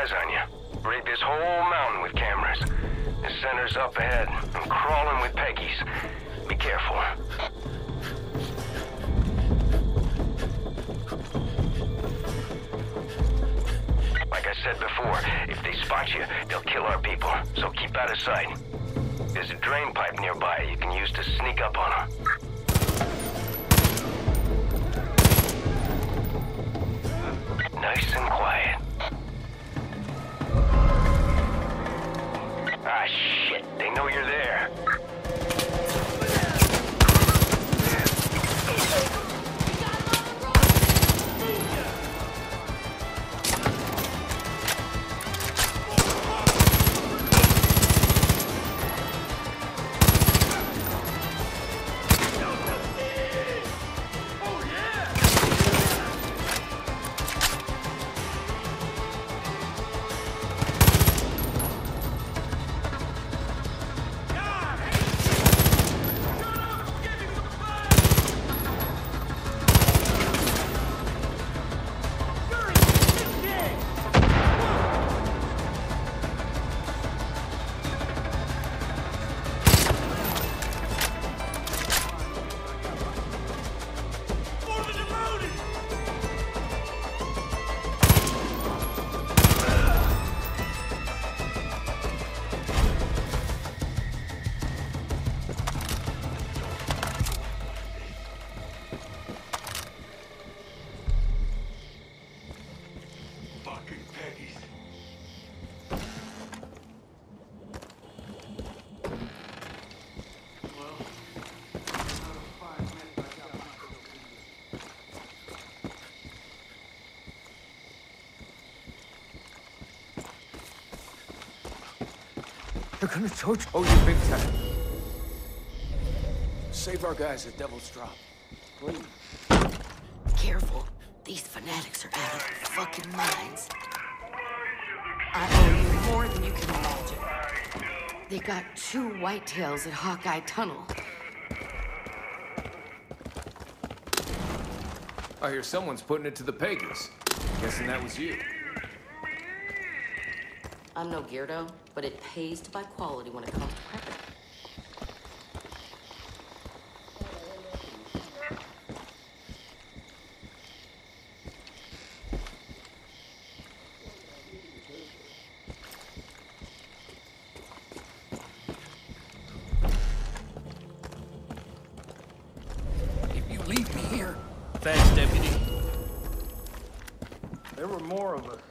eyes on you. Rig this whole mountain with cameras. The center's up ahead. I'm crawling with Peggies. Be careful. Like I said before, if they spot you, they'll kill our people. So keep out of sight. There's a drain pipe nearby you can use to sneak up on them. Nice and quiet. Gonna oh, you big time. Save our guys at Devil's Drop. Please. Careful. These fanatics are out of their fucking minds. I owe you more than you can imagine. They got two whitetails at Hawkeye Tunnel. I hear someone's putting it to the Peggies. Guessing that was you. I'm no Geardo, but it pays to buy quality when it comes to prepping. If you leave me here, Thanks, Deputy. there were more of us.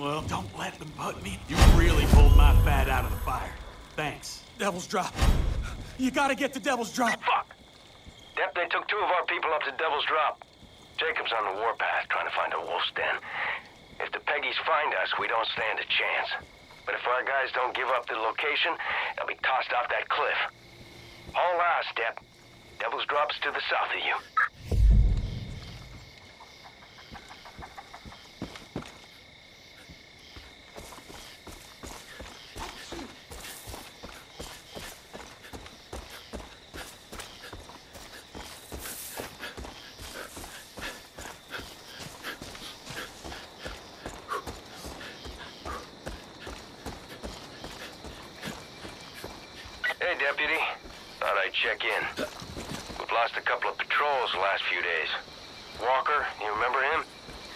Well, don't let them put me. You really pulled my fat out of the fire. Thanks. Devil's Drop. You gotta get to Devil's Drop. Fuck. Dep, they took two of our people up to Devil's Drop. Jacob's on the warpath trying to find a wolf's den. If the Peggies find us, we don't stand a chance. But if our guys don't give up the location, they'll be tossed off that cliff. All ours, Dep. Devil's Drop's to the south of you. Hey, Deputy. Thought I'd check in. We've lost a couple of patrols the last few days. Walker, you remember him?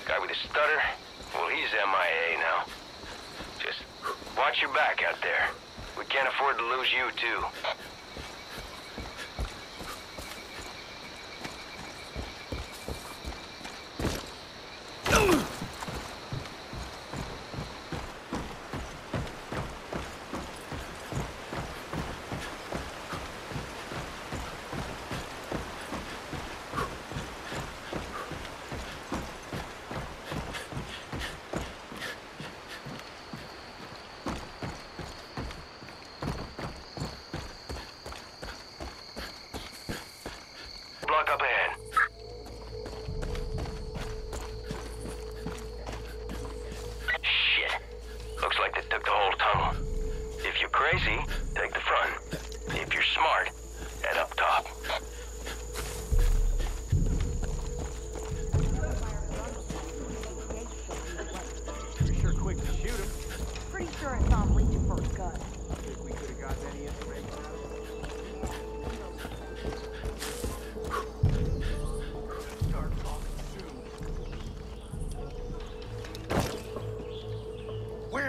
Guy with the stutter? Well, he's MIA now. Just watch your back out there. We can't afford to lose you, too.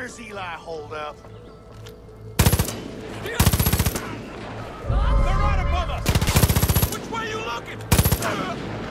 Where's Eli hold up? They're right above us! Which way you looking?